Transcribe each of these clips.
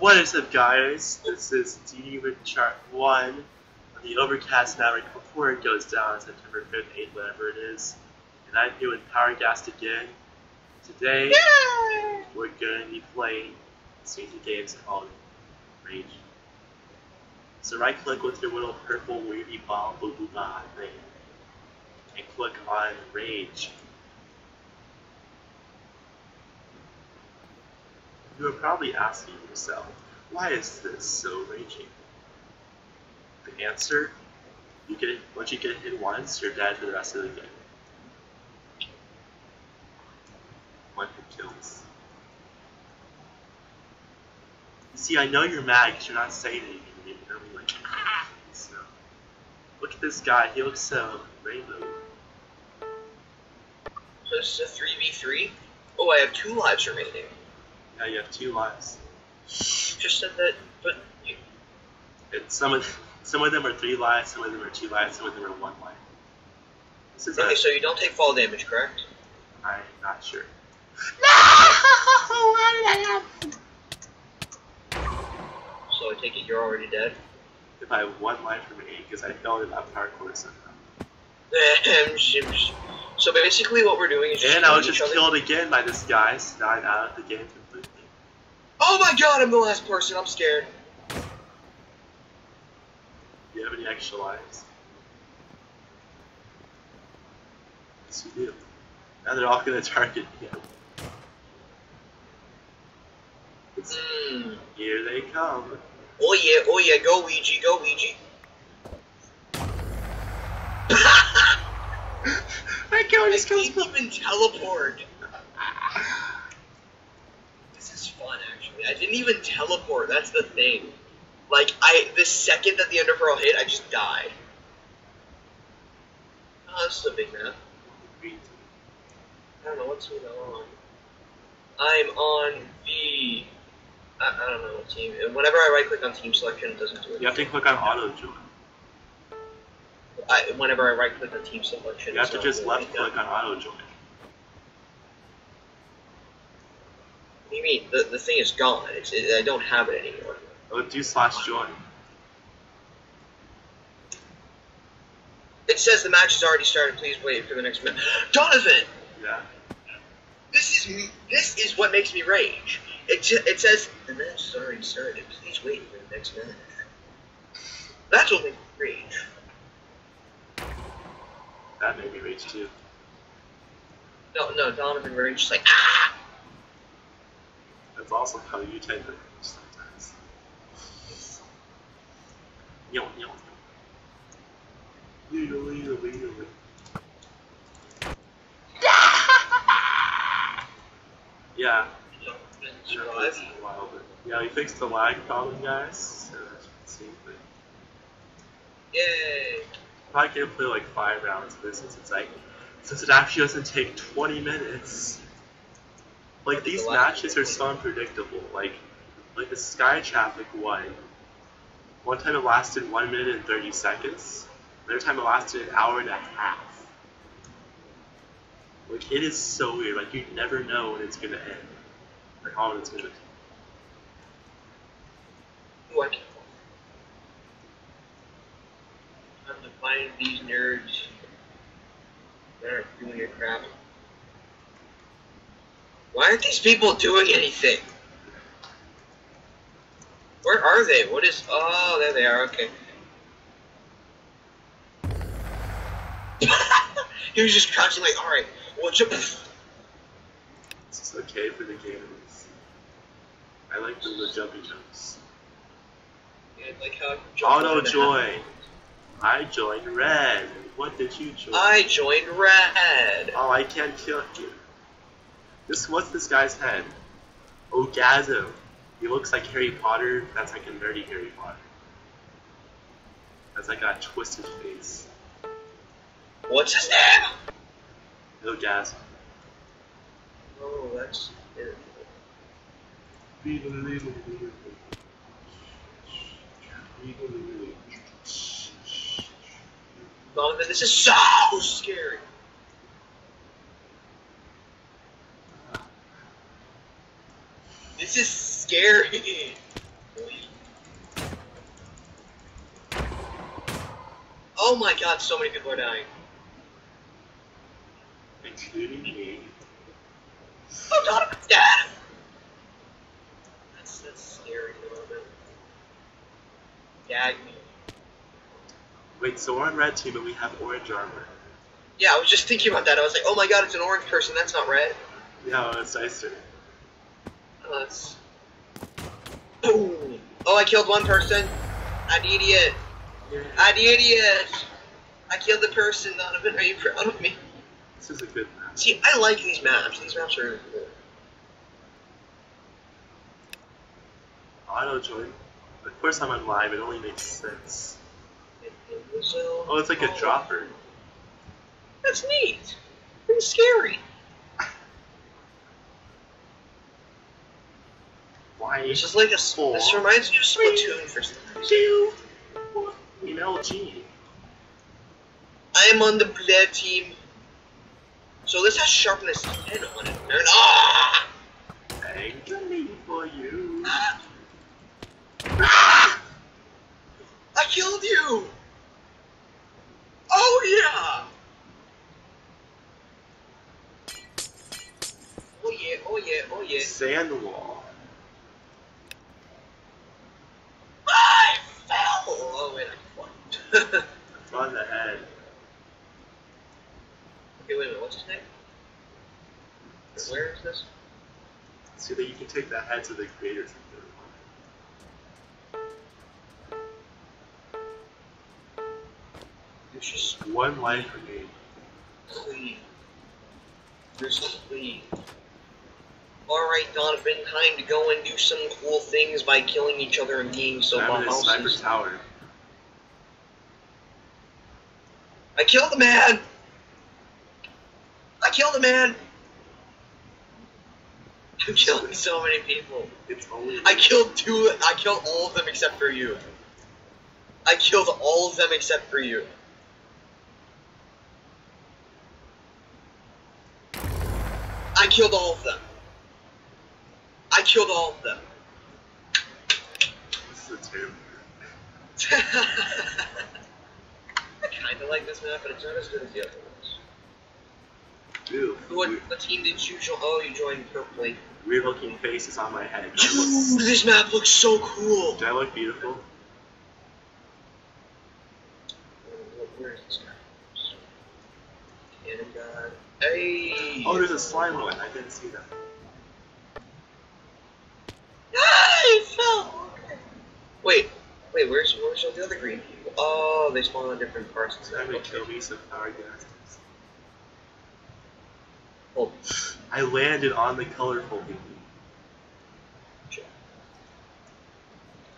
What is up, guys? This is D with Chart 1 on the Overcast Network before it goes down September 5th, 8th, whatever it is. And I'm here with Powergast again. Today, we're going to be playing a series of games called Rage. So right click with your little purple weirdy ball boo boo thing and click on Rage. You are probably asking yourself, why is this so raging? The answer, you get once you get hit once, you're dead for the rest of the game. One hit kills. You see, I know you're mad because you're not saying anything. You're literally like, ah! So, look at this guy. He looks so rainbow. So this is a 3v3? Oh, I have two lives remaining. Now you have two lives. Just said that, but you, And some of some of them are three lives, some of them are two lives, some of them are one life. This is okay, a, so you don't take fall damage, correct? I'm not sure. No! Why did that happen? So I take it you're already dead? If I have one life remaining, because I fell in that parkour somehow. So basically what we're doing is just And I was just each other. killed again by this guy, so now I'm out of the game completely. Oh my god, I'm the last person, I'm scared. Do you have any extra lives? Yes, you do. Now they're all gonna target you. Hmm. here they come. Oh yeah, oh yeah, go Ouija, go Ouija. I just goes didn't even teleport. This is fun, actually. I didn't even teleport. That's the thing. Like, I the second that the Ender Pearl hit, I just died. Oh, this is a big map. I don't know what team what's going on. I'm on the. I, I don't know what team. Whenever I right click on team selection, it doesn't do it. You have to click on auto join. I, whenever I right click on team selection, You have to just left-click on auto What do you mean? The, the thing is gone. It's, it, I don't have it anymore. Oh, do slash join. It says the match has already started. Please wait for the next minute. Donovan, Yeah. this is me. This is what makes me rage. It it says the match has already started. Please wait for the next match. That's what makes me rage. That made me rage too. No, no, Donovan rage just like ah. That's also how you tend to rage sometimes. Yo, yo, yo. Leader, leader. Yeah, Donovan sure, survive. it's a while, but yeah, we fixed the lag problem, guys. So as you can see, but Yay! probably gonna play like five rounds of this since it's like since it actually doesn't take 20 minutes. Like these the matches are so unpredictable. Like like the Sky Traffic one. One time it lasted one minute and 30 seconds. Another time it lasted an hour and a half. Like it is so weird. Like you never know when it's gonna end. Or how it's gonna take. Ooh, I can. Time to find these nerds. They're doing your crap. Why aren't these people doing anything? Where are they? What is? Oh, there they are. Okay. he was just crouching like, all right, what's up? This is okay for the gamers. I like the, the jumpy jumps. And like how I can jump over Auto join. I joined red. What did you join? I joined red. Oh, I can't kill you. This what's this guy's head? Orgasm. He looks like Harry Potter. That's like a nerdy Harry Potter. That's like a twisted face. What's his name? Orgasm. Oh, that's. it. Donovan, this is so scary. It's just scary. Oh my god, so many people are dying. Including me. Oh god, I'm dead! That's, that's scary a little bit. Gag me. Wait, so we're on red team and we have orange armor. Yeah, I was just thinking about that. I was like, oh my god, it's an orange person, that's not red. Yeah, no, it's nicer. Oh, Oh, I killed one person. I'm the idiot. I'm the idiot. I killed the person. Donovan, are you proud of me? This is a good map. See, I like these maps. These maps are cool. Auto join. Of course I'm on live, it only makes sense. It- it was, uh, Oh, it's like a oh, dropper. That's neat. Pretty scary. Why? It's just like a Four. This reminds me of Splatoon for some reason. two, one, in LG. I am on the blue team. So this has sharpness 10 on it. And ah! Agony for you. Ah! ah! I killed you! Oh yeah! Oh yeah, oh yeah, oh yeah. Sand wall. I fell! Oh wait, I flipped. On the head. okay, wait a minute, what's his name? Where is this? So that you can take the heads of the creators of There's just one life remaining. clean. There's clean. Alright, Donovan, time to go and do some cool things by killing each other and being so I'm in a sniper tower. I killed the man! I killed a man! I'm killing so many people. It's only. I killed two, I killed all of them except for you. I killed all of them except for you. I killed all of them. I killed all of them. This is a terrible. I kinda like this map, but it's not as good as the other ones. Dude, What, what team did you join? Oh, you joined purpley. weird looking faces on my head. Dude, this map looks so cool. do I look beautiful? Where is this guy? Cannon God. Uh, hey! Oh, there's a slime one. I didn't see that. Ah, I fell! Wait, wait, where's, where's all the other green people? Oh, they spawn on different parts of the Time to map. kill me some power gas. Hold. I landed on the colorful thingy.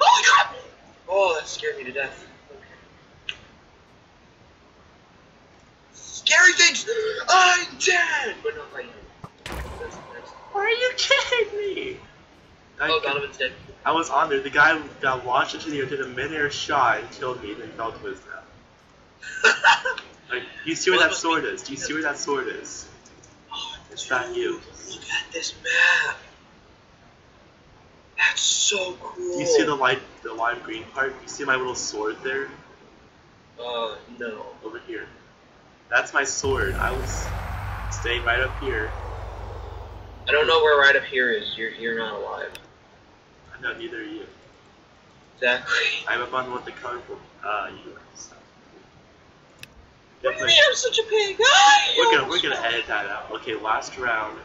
Oh my god! Oh, that scared me to death. Okay. Scary things! I'm dead! But not by you. That's, that's... Are you kidding me? I, Oh, Donovan's dead. I was on there. The guy got launched into the air, did a mid-air shot, and killed me, and then fell to his death. Like, do you see where Well, that that sword be- is? Do you see where that sword is? It's not you. Look at this map. That's so cool. Do you see the light, the lime green part? Do you see my little sword there? Uh, no. Over here. That's my sword. I was staying right up here. I don't know where right up here is. You're you're not alive. I know neither are you. Exactly. I'm up on what the colorful uh you are. So. What do you Definitely- I'm such a pig? Ah, We're gonna we're gonna edit that out. Okay, last round.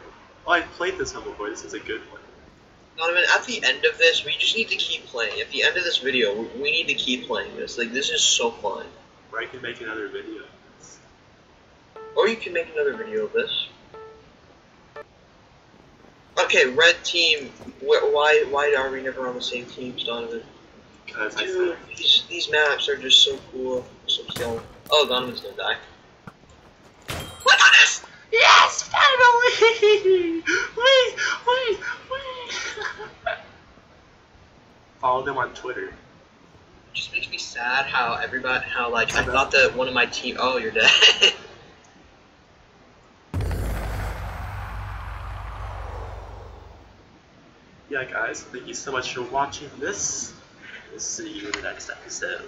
Oh, I've played this one before. This is a good one. Donovan, at the end of this, we just need to keep playing. At the end of this video, we, we need to keep playing this. Like, this is so fun. Where I can make another video. Or you can make another video of this. Okay, red team. Wh- why why are we never on the same teams, Donovan? Because I Dude, said these these maps are just so cool. So still. Oh, Donovan's gonna die. Look at this! Yes, finally! Wait, wait, wait! Follow them on Twitter. It just makes me sad how everybody, how like I thought that one of my team. Oh, you're dead. Yeah, guys, thank you so much for watching this. We'll see you in the next episode.